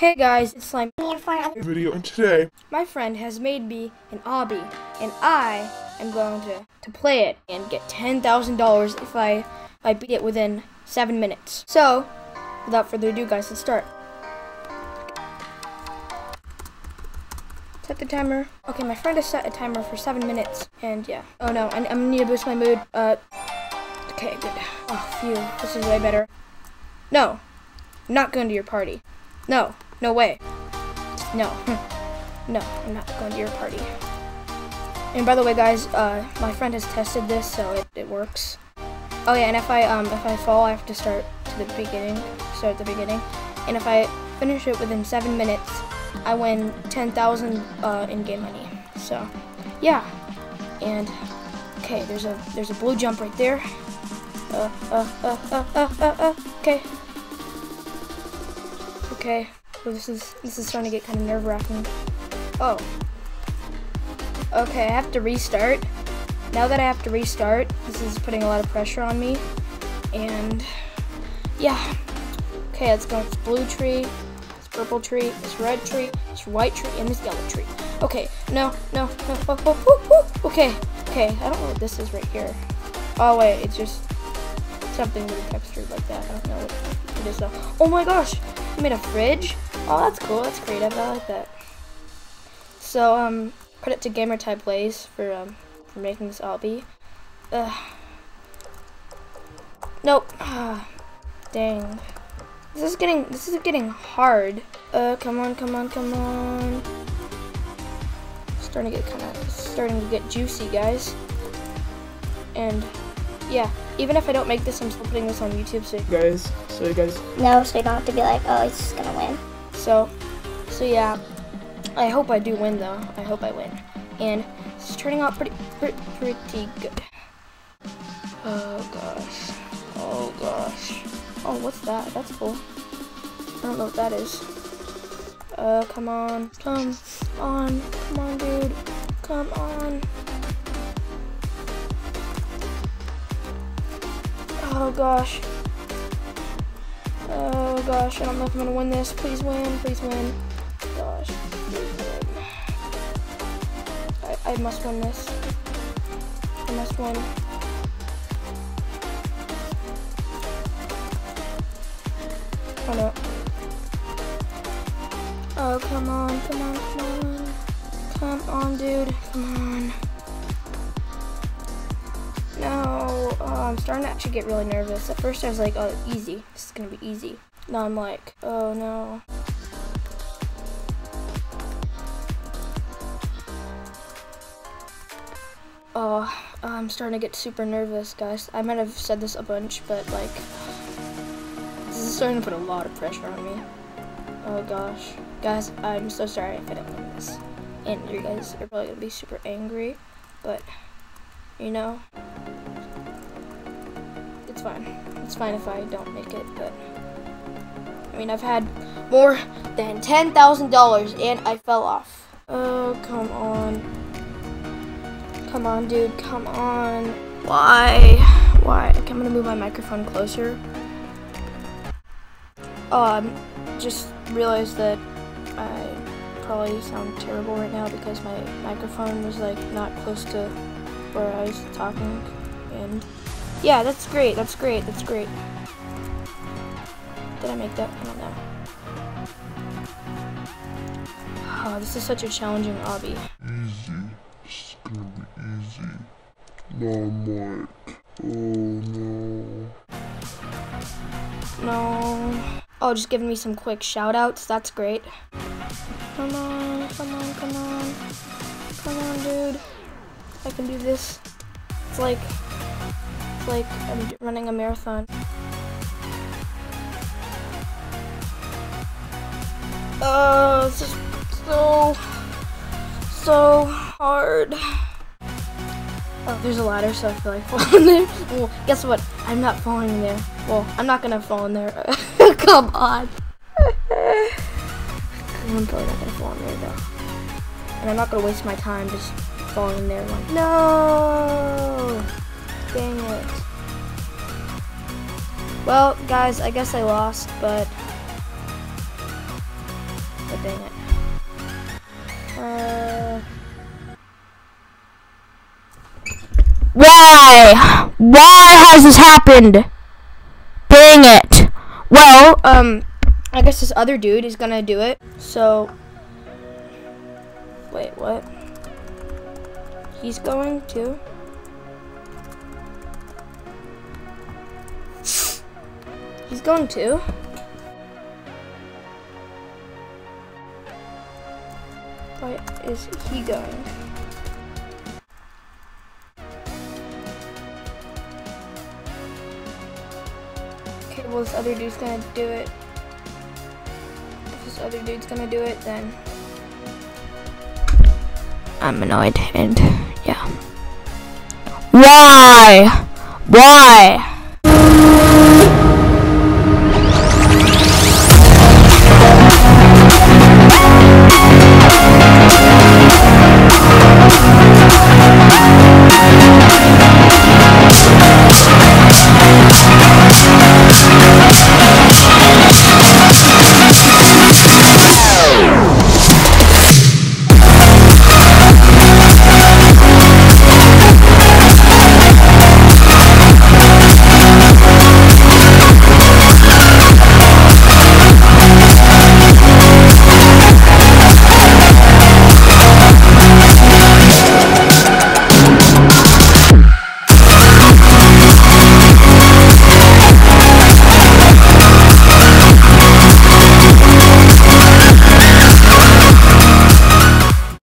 Hey guys, it's Slime here for another video and today My friend has made me an obby, and I am going to, to play it and get $10,000 if I, if I beat it within 7 minutes. So, without further ado guys, let's start. Set the timer. Okay, my friend has set a timer for 7 minutes, and yeah. Oh no, I, I'm gonna need to boost my mood. Uh, okay, good. Oh, phew, this is way better. No, I'm not going to your party. No, no way. No. no, I'm not going to your party. And by the way, guys, uh, my friend has tested this, so it, it works. Oh yeah, and if I um if I fall, I have to start to the beginning. Start at the beginning. And if I finish it within seven minutes, I win ten thousand uh, in-game money. So, yeah. And okay, there's a there's a blue jump right there. Uh uh uh uh uh uh. uh okay. Okay. Well, this is this is starting to get kind of nerve wracking. Oh. Okay, I have to restart. Now that I have to restart, this is putting a lot of pressure on me. And yeah. Okay, let's go. It's blue tree, this purple tree, this red tree, this white tree, and this yellow tree. Okay, no, no, no. Oh, oh, oh. Okay, okay. I don't know what this is right here. Oh wait, it's just something with a texture like that. I don't know what it is though. Oh my gosh, you made a fridge? Oh, that's cool. That's creative. I like that. So, um, credit to Gamer Type Plays for um for making this obby. Ugh. Nope. Dang. This is getting this is getting hard. Uh, come on, come on, come on. Starting to get kind of starting to get juicy, guys. And yeah, even if I don't make this, I'm still putting this on YouTube. So guys, so you guys No, so you don't have to be like, oh, he's just gonna win. So, so yeah, I hope I do win though. I hope I win, and it's turning out pretty, pretty, pretty good. Oh gosh, oh gosh, oh what's that? That's cool. I don't know what that is. Uh, come on, come on, come on, dude, come on. Oh gosh. Oh gosh, I don't know if I'm gonna win this. Please win, please win. Gosh, please win. I, I must win this. I must win. Oh no. Oh, come on, come on, come on. Come on, dude, come on. I'm starting to actually get really nervous. At first I was like, oh, easy. This is gonna be easy. Now I'm like, oh no. Oh, I'm starting to get super nervous, guys. I might have said this a bunch, but like, this is starting to put a lot of pressure on me. Oh gosh. Guys, I'm so sorry if I don't win this. And you guys are probably gonna be super angry, but you know, it's fine. It's fine if I don't make it, but I mean, I've had more than $10,000 and I fell off. Oh, come on. Come on, dude, come on. Why? Why? Okay, I'm gonna move my microphone closer. I just realized that I probably sound terrible right now because my microphone was like not close to where I was talking and yeah, that's great. That's great. That's great. Did I make that? I don't know. Oh, this is such a challenging obby. easy. It's gonna be easy. No, I'm like, oh no. No. Oh, just giving me some quick shout outs. That's great. Come on, come on, come on. Come on, dude. I can do this. It's like like I'm running a marathon. Oh, it's just so, so hard. Oh, there's a ladder, so I feel like falling there. Well, guess what? I'm not falling in there. Well, I'm not gonna fall in there. Come on. I'm probably not gonna fall in there though. And I'm not gonna waste my time just falling in there. Like, no! Dang it. Well, guys, I guess I lost, but... But dang it. Uh... Why? Why has this happened? Dang it. Well, um, I guess this other dude is gonna do it, so... Wait, what? He's going to... He's going to. Why is he going? Okay, well this other dude's gonna do it. If this other dude's gonna do it, then I'm annoyed and yeah. Why? Why?